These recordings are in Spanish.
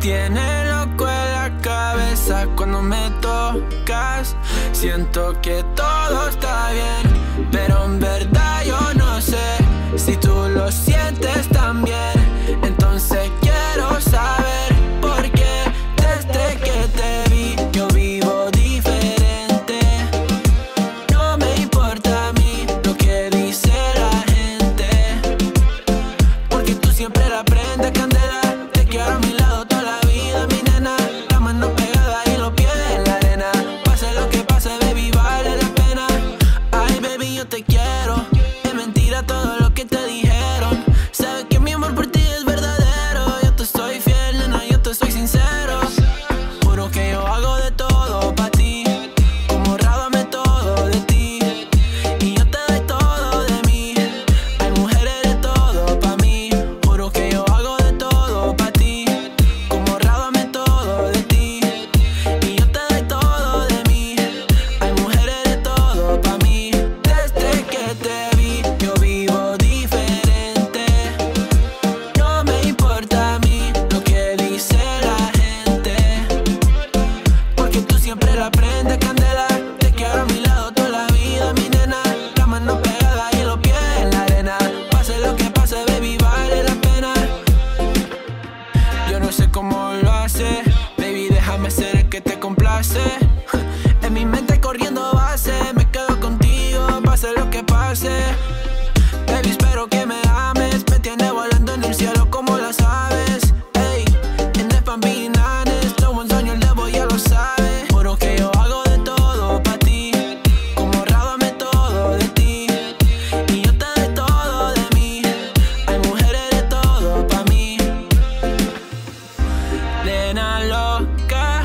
tiene loco en la cabeza cuando me tocas. Siento que todo está bien, pero en verdad yo no sé si tú lo sientes también. loca.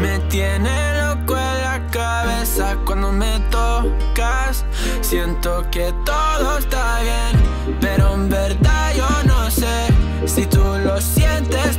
Me tiene loco en la cabeza cuando me tocas. Siento que todo está bien, pero en verdad yo no sé si tú lo sientes.